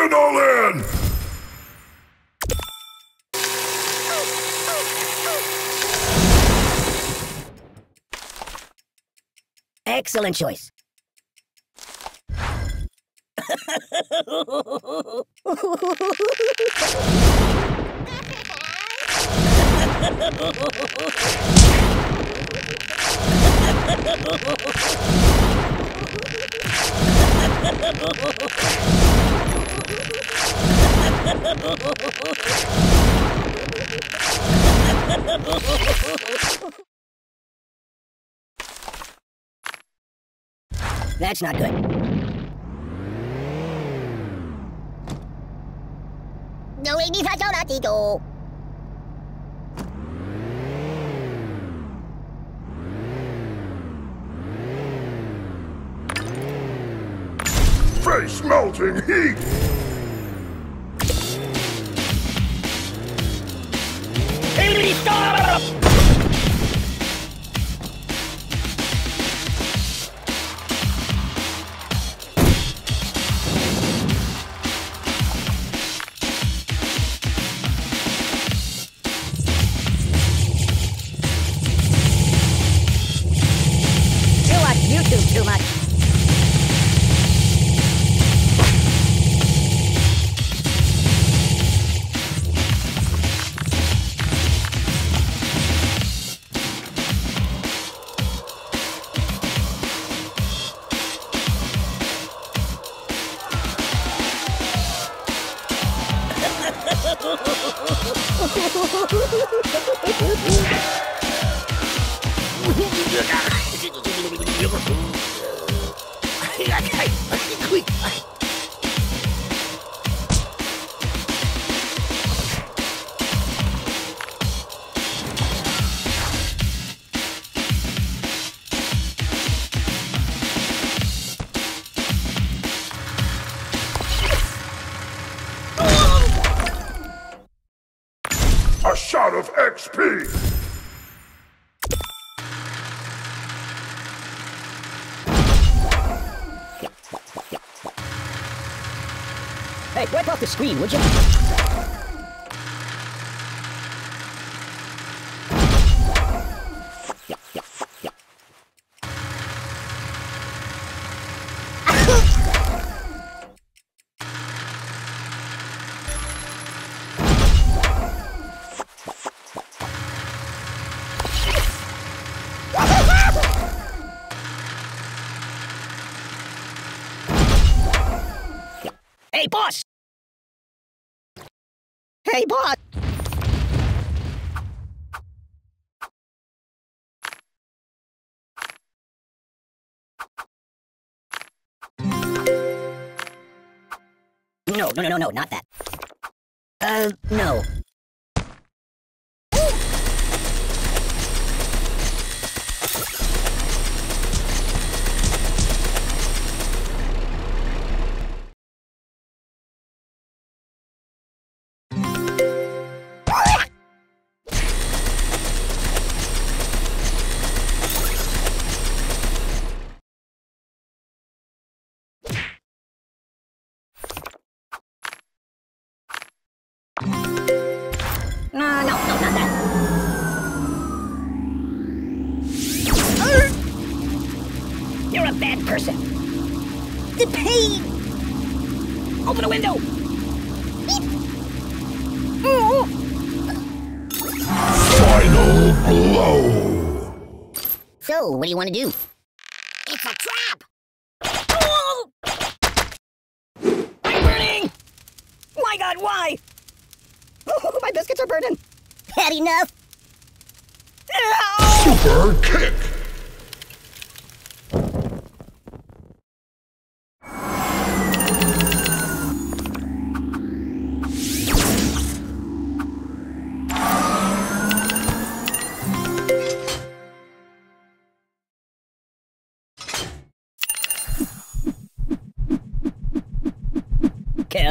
Adrenaline! Excellent choice. That's not good. No, hindi sa na dito. Face melting heat! You A shot of XP! Hey, wipe off the screen, would you? Hey! No, no, no, no, no, not that. Uh. No, A bad person. The pain! Open the window! Final blow! So, what do you want to do? It's a trap! I'm burning! My god, why? Oh, my biscuits are burning! Had enough? Super kick!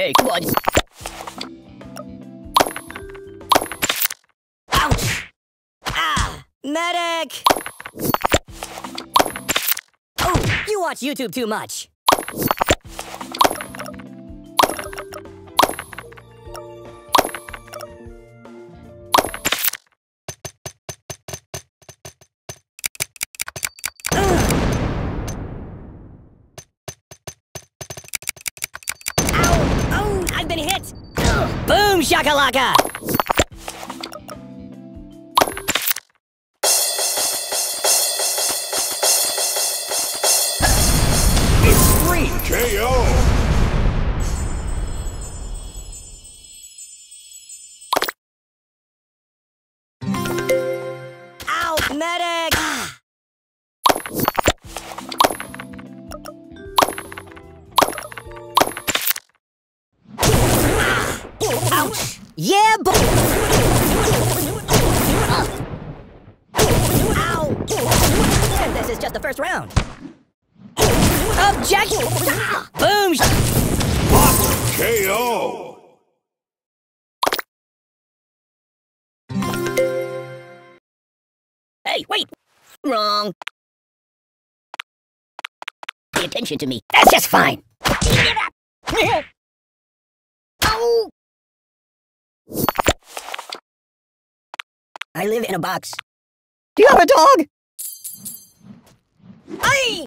Hey, come on. Ouch! Ah! Medic! Oh, you watch YouTube too much. Boom shakalaka! Yeah, boy! Ow! This is just the first round. Objection! Boom! KO! Hey, wait! Wrong. Pay attention to me. That's just fine. I live in a box. Do you have a dog? Aye!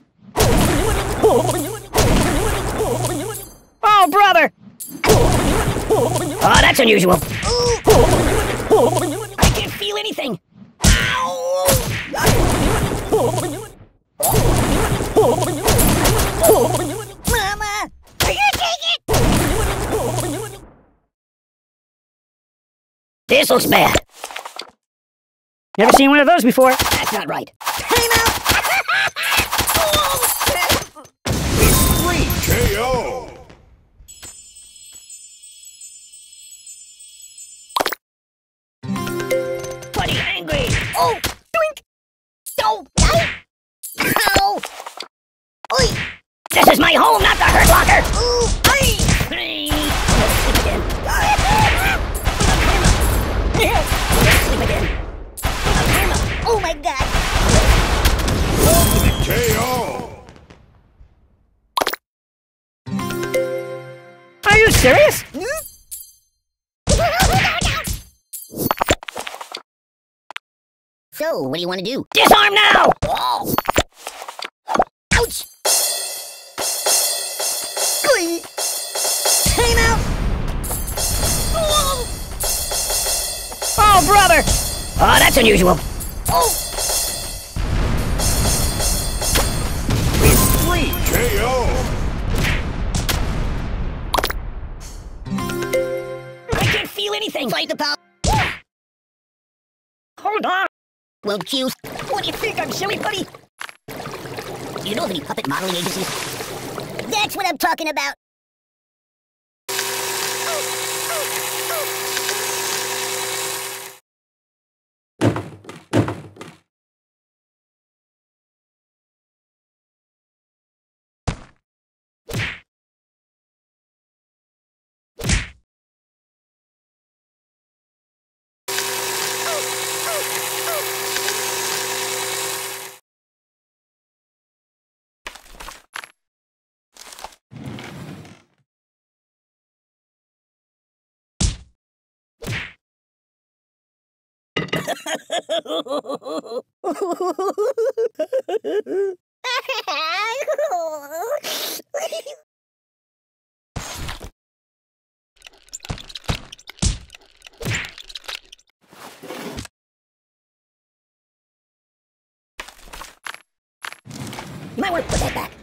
Oh, brother! Oh, that's unusual. I can't feel anything. Mama! Are you take it? This looks bad. Never seen one of those before. That's not right. So, what do you want to do? Disarm now! Oh! Ouch! Oi! Time out! Oh! Oh, brother! Oh, that's unusual. Oh! Extreme KO! I can't feel anything. Fight the power! Hold on. Won't? What do you think? I'm silly, buddy. Do you know of any puppet modeling agencies? That's what I'm talking about! You might want to put that back.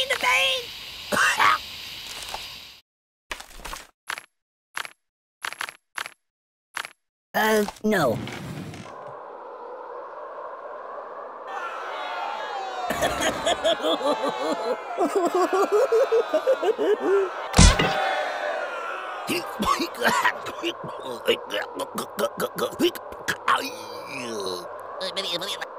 Uh, no.